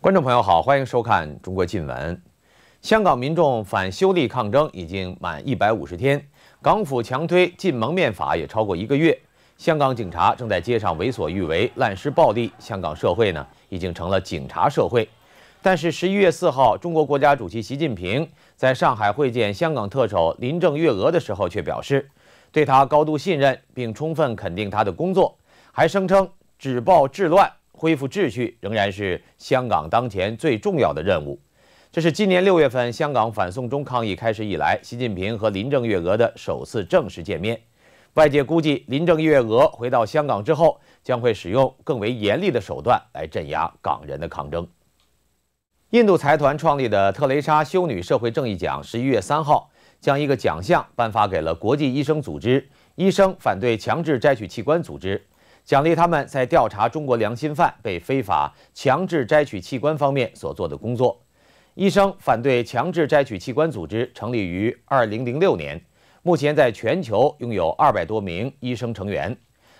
观众朋友好，欢迎收看《中国新闻》。香港民众反修例抗争已经满一百五十天，港府强推禁蒙面法也超过一个月。香港警察正在街上为所欲为、滥施暴力，香港社会呢已经成了警察社会。但是十一月四号，中国国家主席习近平在上海会见香港特首林郑月娥的时候，却表示对他高度信任，并充分肯定他的工作，还声称止暴制乱。恢复秩序仍然是香港当前最重要的任务。这是今年六月份香港反送中抗议开始以来，习近平和林郑月娥的首次正式见面。外界估计，林郑月娥回到香港之后，将会使用更为严厉的手段来镇压港人的抗争。印度财团创立的特蕾莎修女社会正义奖十一月三号将一个奖项颁发给了国际医生组织——医生反对强制摘取器官组织。奖励他们在调查中国良心犯被非法强制摘取器官方面所做的工作。医生反对强制摘取器官组织成立于2006年，目前在全球拥有200多名医生成员。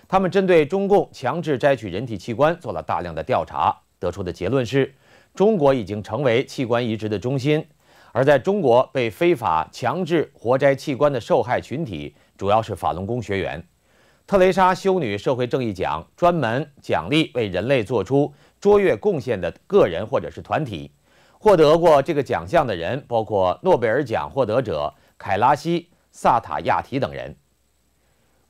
他们针对中共强制摘取人体器官做了大量的调查，得出的结论是，中国已经成为器官移植的中心。而在中国被非法强制活摘器官的受害群体，主要是法轮功学员。特蕾莎修女社会正义奖专门奖励为人类做出卓越贡献的个人或者是团体。获得过这个奖项的人包括诺贝尔奖获得者凯拉西·萨塔亚提等人。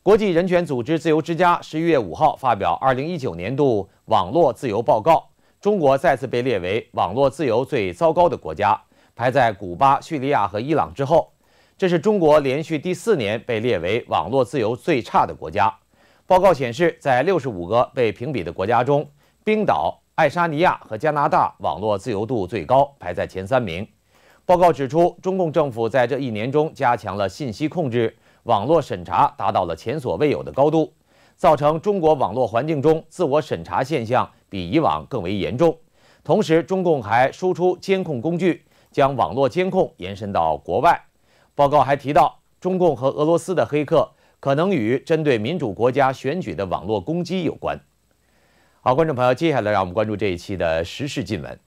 国际人权组织自由之家十一月五号发表二零一九年度网络自由报告，中国再次被列为网络自由最糟糕的国家，排在古巴、叙利亚和伊朗之后。这是中国连续第四年被列为网络自由最差的国家。报告显示，在六十五个被评比的国家中，冰岛、爱沙尼亚和加拿大网络自由度最高，排在前三名。报告指出，中共政府在这一年中加强了信息控制，网络审查达到了前所未有的高度，造成中国网络环境中自我审查现象比以往更为严重。同时，中共还输出监控工具，将网络监控延伸到国外。报告还提到，中共和俄罗斯的黑客可能与针对民主国家选举的网络攻击有关。好，观众朋友，接下来让我们关注这一期的时事新闻。